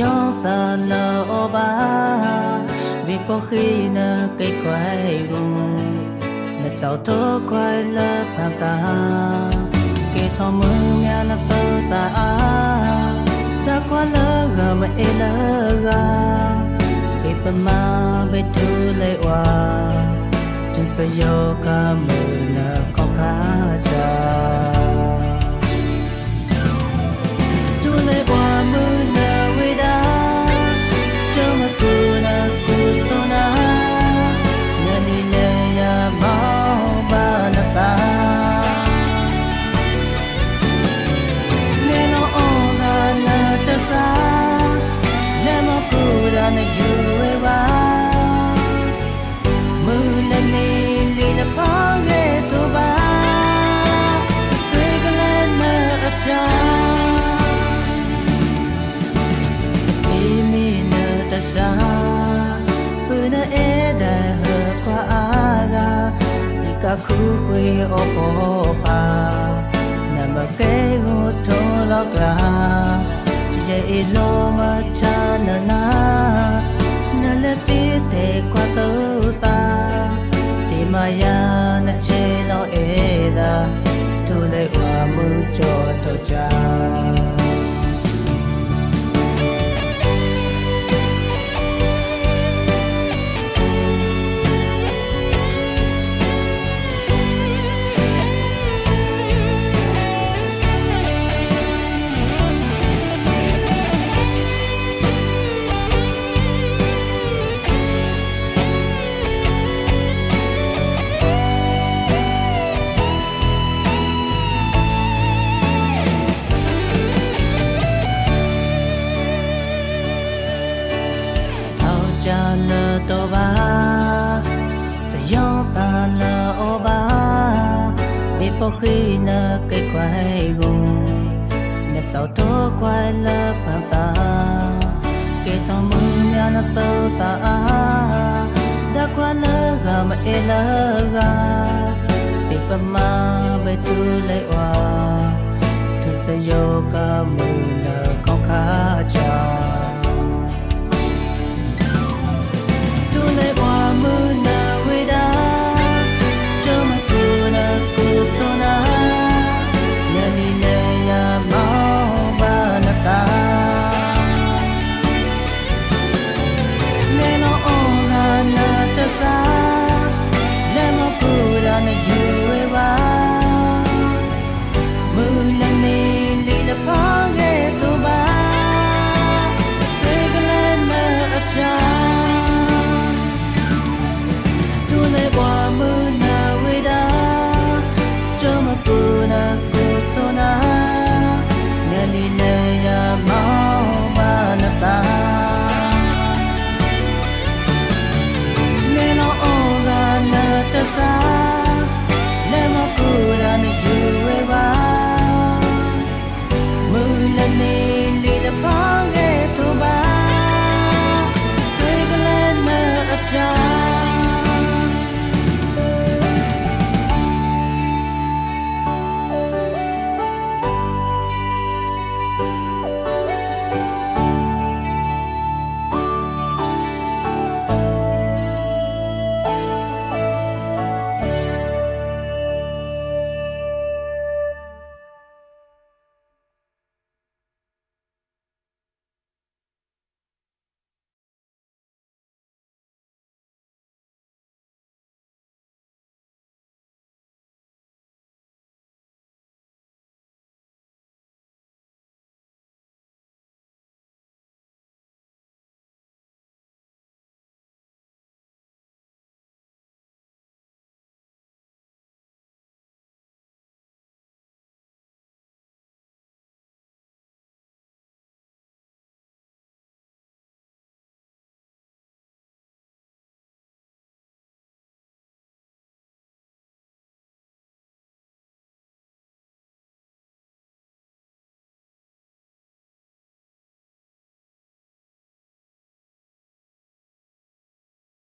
gió ta lỡ ba. Vì bỏ khi nơ cây quay gùng là sao thô quay lỡ phàm ta kê thọ mưa nhà là tơ ta ta qua lỡ gà mà ê lỡ gà. Bị bầm ma bị thu lệ hoa chân sa yo ca mưa ka khu hwe o po pa na ma ke ho to lo ka ye i lo ma cha na na na le ti te kwa to ta ti ma ya na che lo e da tu le wa mu cho to cha cha lơ to ba, sẽ yong ta lơ ô ba. Bị bỏ khi nơ cây quay gùng nè sao tô quay lơ bàn ta. Kê thong mừng nhà nó tô ta, đã qua lơ gà mà ê lơ gà. Bị bà ma bê tu lấy oa tu sẽ yo ca mù nơ con khá chào